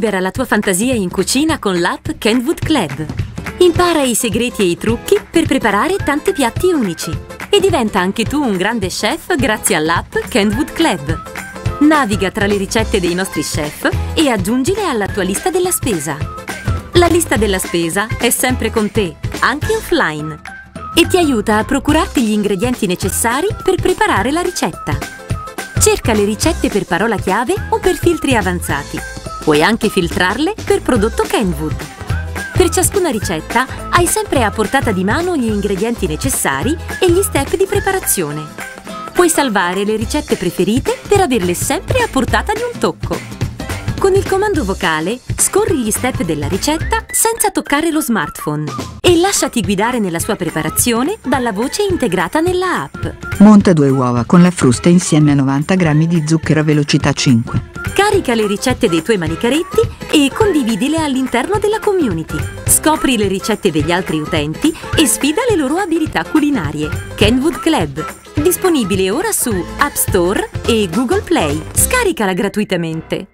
Libera la tua fantasia in cucina con l'app Kenwood Club. Impara i segreti e i trucchi per preparare tanti piatti unici. E diventa anche tu un grande chef grazie all'app Kenwood Club. Naviga tra le ricette dei nostri chef e aggiungile alla tua lista della spesa. La lista della spesa è sempre con te, anche offline, e ti aiuta a procurarti gli ingredienti necessari per preparare la ricetta. Cerca le ricette per parola chiave o per filtri avanzati. Puoi anche filtrarle per prodotto Kenwood. Per ciascuna ricetta hai sempre a portata di mano gli ingredienti necessari e gli step di preparazione. Puoi salvare le ricette preferite per averle sempre a portata di un tocco. Con il comando vocale scorri gli step della ricetta senza toccare lo smartphone lasciati guidare nella sua preparazione dalla voce integrata nella app. Monta due uova con la frusta insieme a 90 g di zucchero a velocità 5. Carica le ricette dei tuoi manicaretti e condividile all'interno della community. Scopri le ricette degli altri utenti e sfida le loro abilità culinarie. Kenwood Club. Disponibile ora su App Store e Google Play. Scaricala gratuitamente.